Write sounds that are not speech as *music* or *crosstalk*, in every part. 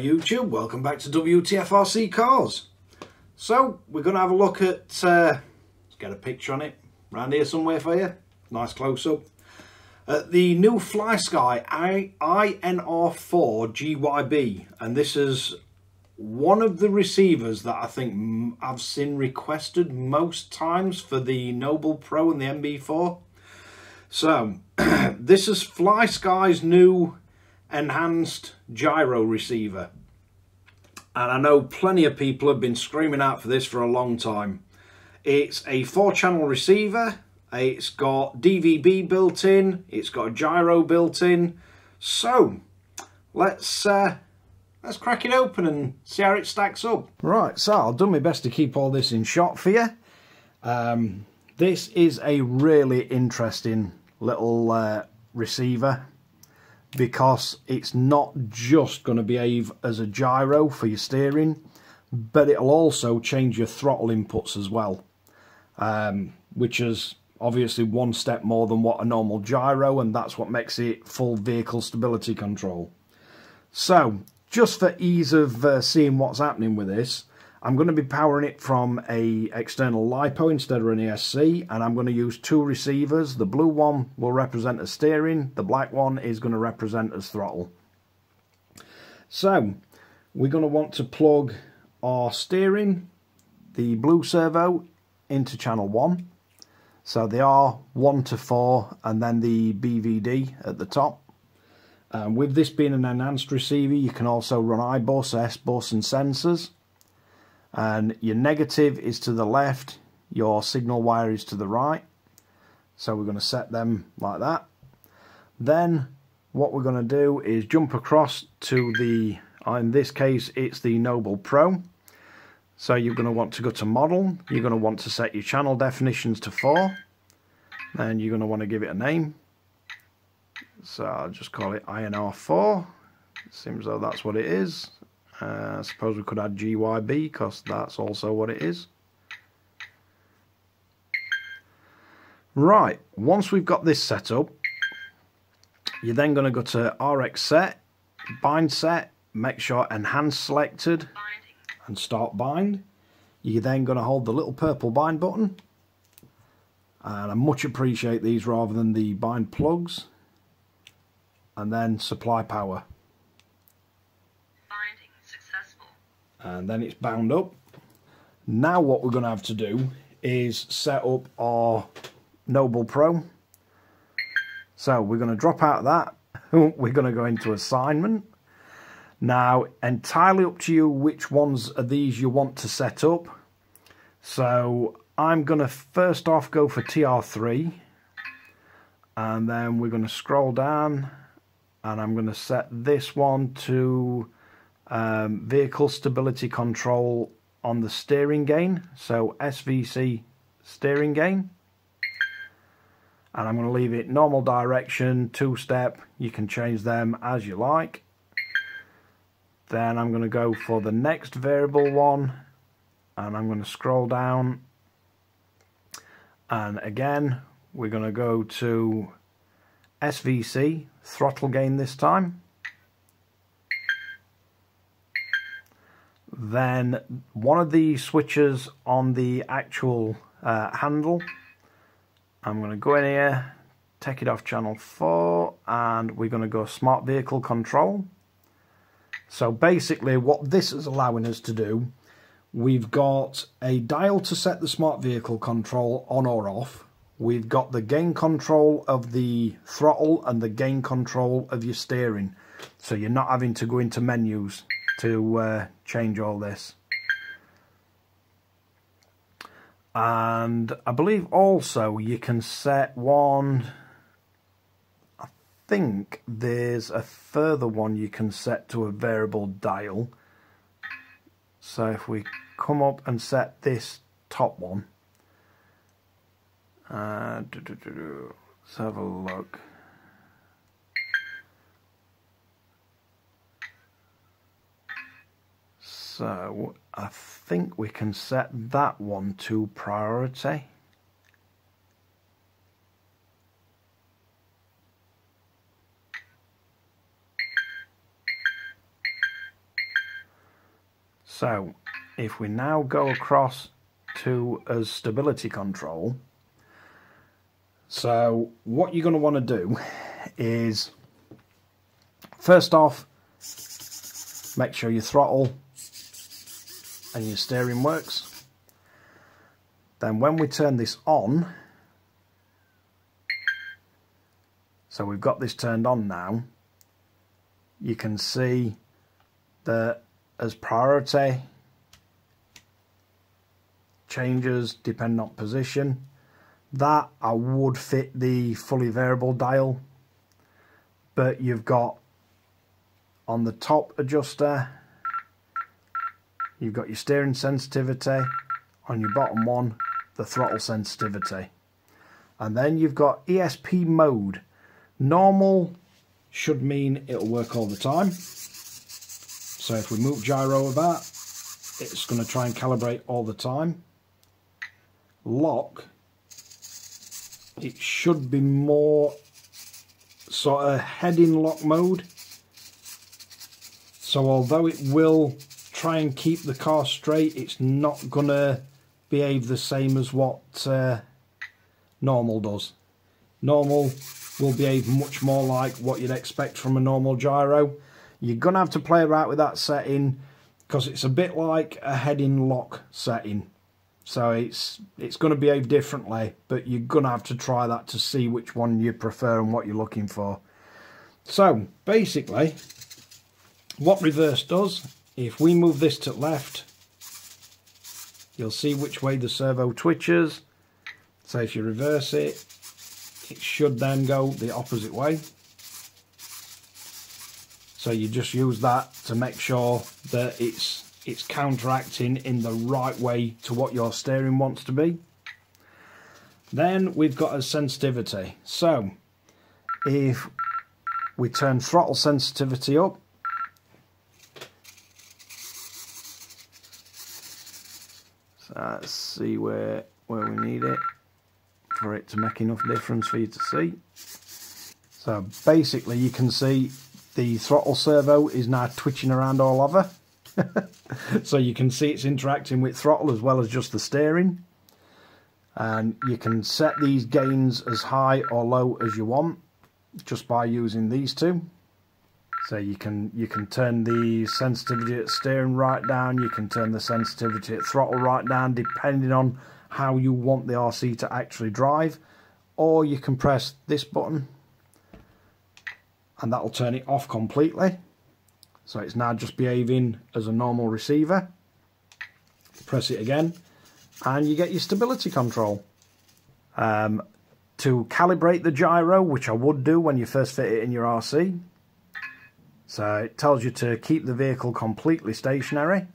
YouTube, welcome back to WTFRC Cars. So, we're going to have a look at, uh, let's get a picture on it, around here somewhere for you, nice close-up. At the new FlySky I INR4 GYB, and this is one of the receivers that I think I've seen requested most times for the Noble Pro and the NB4. So, *clears throat* this is FlySky's new enhanced gyro receiver. And I know plenty of people have been screaming out for this for a long time. It's a four channel receiver. It's got DVB built in. It's got a gyro built in. So let's uh, let's crack it open and see how it stacks up. Right, so I'll do my best to keep all this in shot for you. Um, this is a really interesting little uh, receiver because it's not just going to behave as a gyro for your steering but it'll also change your throttle inputs as well. Um, which is obviously one step more than what a normal gyro and that's what makes it full vehicle stability control. So just for ease of uh, seeing what's happening with this I'm going to be powering it from a external LiPo instead of an ESC and I'm going to use two receivers. The blue one will represent as steering, the black one is going to represent as throttle. So we're going to want to plug our steering, the blue servo into channel 1. So they are 1 to 4 and then the BVD at the top. Um, with this being an enhanced receiver you can also run iBus, S-Bus and sensors and your negative is to the left your signal wire is to the right. So we're going to set them like that. Then what we're going to do is jump across to the uh, in this case it's the Noble Pro. So you're going to want to go to model you're going to want to set your channel definitions to 4 then you're going to want to give it a name. So I'll just call it INR4 seems though that's what it is uh, I suppose we could add GYB because that's also what it is. Right, once we've got this set up, you're then going to go to RX set, bind set, make sure enhance selected and start bind. You're then going to hold the little purple bind button and I much appreciate these rather than the bind plugs and then supply power. And then it's bound up. Now what we're going to have to do is set up our Noble Pro. So we're going to drop out that. *laughs* we're going to go into assignment. Now, entirely up to you which ones of these you want to set up. So I'm going to first off go for TR3. And then we're going to scroll down and I'm going to set this one to um, vehicle stability control on the steering gain so SVC steering gain. And I'm going to leave it normal direction two step you can change them as you like. Then I'm going to go for the next variable one and I'm going to scroll down. And again we're going to go to SVC throttle gain this time then one of the switches on the actual uh, handle. I'm going to go in here take it off channel 4 and we're going to go smart vehicle control. So basically what this is allowing us to do we've got a dial to set the smart vehicle control on or off. We've got the gain control of the throttle and the gain control of your steering. So you're not having to go into menus to uh, change all this. And I believe also you can set one, I think there's a further one you can set to a variable dial. So if we come up and set this top one, uh, let's have a look. Uh, so I think we can set that one to priority. So if we now go across to a stability control, so what you're going to want to do is first off make sure your throttle and your steering works. Then when we turn this on, so we've got this turned on now, you can see that as priority changes depending on position that I would fit the fully variable dial but you've got on the top adjuster you've got your steering sensitivity on your bottom one the throttle sensitivity. And then you've got ESP mode. Normal should mean it'll work all the time. So if we move gyro about it's going to try and calibrate all the time. Lock it should be more sort of heading lock mode. So although it will try and keep the car straight it's not gonna behave the same as what uh, normal does. Normal will behave much more like what you'd expect from a normal gyro. You're gonna have to play around with that setting because it's a bit like a heading lock setting. So it's it's going to behave differently, but you're going to have to try that to see which one you prefer and what you're looking for. So basically, what reverse does, if we move this to left, you'll see which way the servo twitches. So if you reverse it, it should then go the opposite way. So you just use that to make sure that it's it's counteracting in the right way to what your steering wants to be. Then we've got a sensitivity. So if we turn throttle sensitivity up, let's see where where we need it for it to make enough difference for you to see. So basically you can see the throttle servo is now twitching around all over. *laughs* so you can see it's interacting with throttle as well as just the steering. And you can set these gains as high or low as you want just by using these two. So you can you can turn the sensitivity at steering right down, you can turn the sensitivity at throttle right down depending on how you want the RC to actually drive. Or you can press this button and that'll turn it off completely. So it's now just behaving as a normal receiver. Press it again and you get your stability control. Um, to calibrate the gyro, which I would do when you first fit it in your RC. So it tells you to keep the vehicle completely stationary.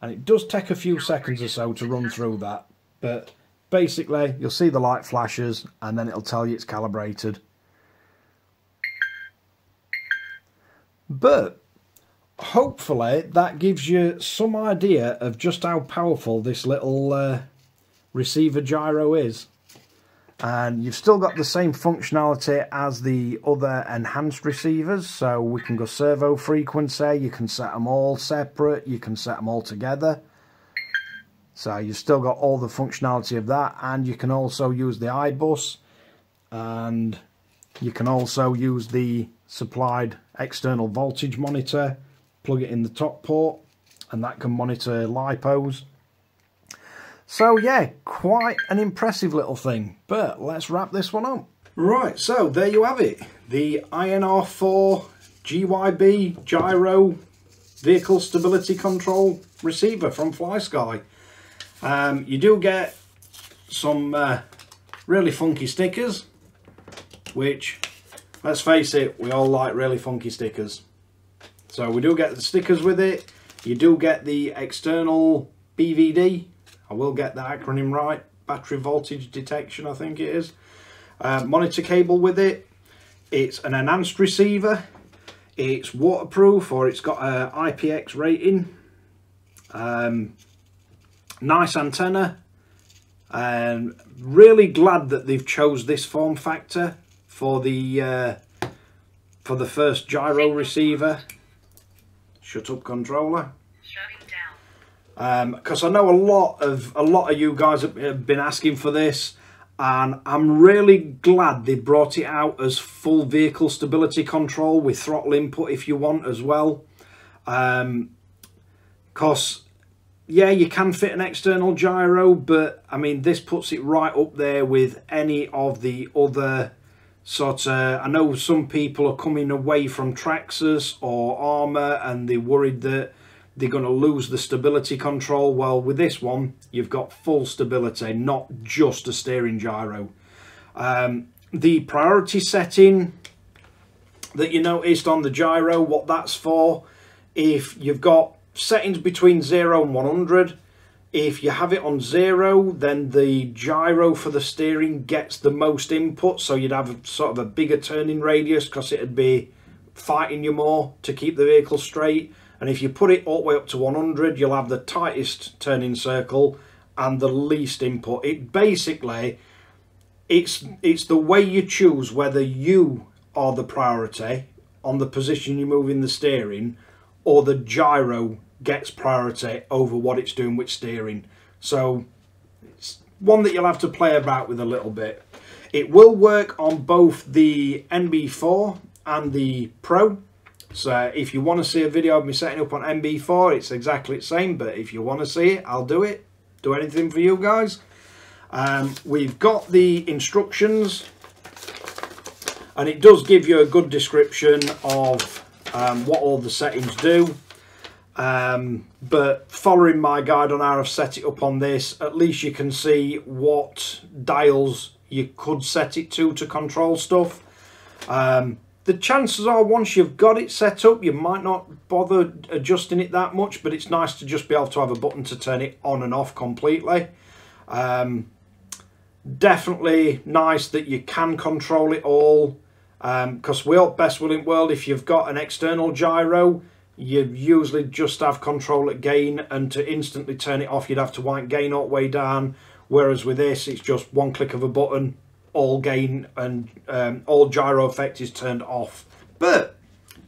And it does take a few seconds or so to run through that. But basically, you'll see the light flashes and then it'll tell you it's calibrated. But hopefully that gives you some idea of just how powerful this little uh, receiver gyro is and you've still got the same functionality as the other enhanced receivers. So we can go servo frequency you can set them all separate you can set them all together. So you've still got all the functionality of that. And you can also use the iBus. And you can also use the supplied external voltage monitor plug it in the top port and that can monitor lipos. So yeah, quite an impressive little thing, but let's wrap this one up. Right, so there you have it. The INR4 GYB Gyro Vehicle Stability Control Receiver from FlySky. Um, you do get some uh, really funky stickers, which, let's face it, we all like really funky stickers. So we do get the stickers with it. You do get the external BVD. I will get the acronym right. Battery voltage detection, I think it is. Uh, monitor cable with it. It's an enhanced receiver. It's waterproof or it's got a IPX rating. Um, nice antenna. And really glad that they've chose this form factor for the uh, for the first gyro receiver. Shut up controller. Because um, I know a lot of a lot of you guys have been asking for this and I'm really glad they brought it out as full vehicle stability control with throttle input if you want as well. Um because yeah you can fit an external gyro but I mean this puts it right up there with any of the other sort of I know some people are coming away from Traxxas or Arrma and they're worried that they're going to lose the stability control. Well, with this one, you've got full stability, not just a steering gyro. Um, the priority setting that you noticed on the gyro, what that's for, if you've got settings between 0 and 100, if you have it on 0, then the gyro for the steering gets the most input, so you'd have sort of a bigger turning radius because it'd be fighting you more to keep the vehicle straight and if you put it all the way up to 100 you'll have the tightest turning circle and the least input. It basically it's it's the way you choose whether you are the priority on the position you move in the steering or the gyro gets priority over what it's doing with steering. So it's one that you'll have to play about with a little bit. It will work on both the NB4 and the Pro so if you want to see a video of me setting up on NB4, it's exactly the same. But if you want to see it, I'll do it. Do anything for you guys. Um, we've got the instructions. And it does give you a good description of um, what all the settings do. Um, but following my guide on how I've set it up on this, at least you can see what dials you could set it to to control stuff. Um, the chances are once you've got it set up you might not bother adjusting it that much but it's nice to just be able to have a button to turn it on and off completely. Um, definitely nice that you can control it all because um, we hope best willing world if you've got an external gyro you usually just have control at gain and to instantly turn it off you'd have to wind gain all the way down. Whereas with this it's just one click of a button all gain and um, all gyro effect is turned off. But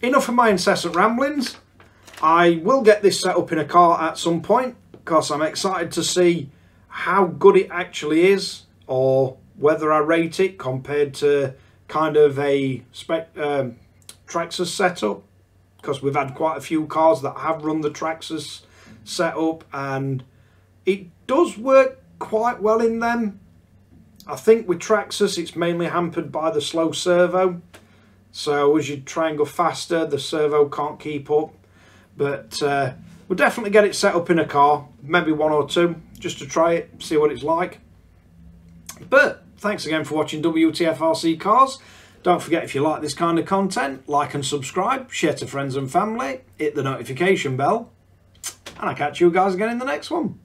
enough of my incessant ramblings. I will get this set up in a car at some point because I'm excited to see how good it actually is or whether I rate it compared to kind of a spec um, Traxxas setup because we've had quite a few cars that have run the Traxxas setup and it does work quite well in them I think with Traxxas it's mainly hampered by the slow servo. So as you try and go faster, the servo can't keep up. But uh, we'll definitely get it set up in a car, maybe one or two, just to try it, see what it's like. But thanks again for watching WTFRC Cars. Don't forget if you like this kind of content, like and subscribe, share to friends and family, hit the notification bell, and I'll catch you guys again in the next one.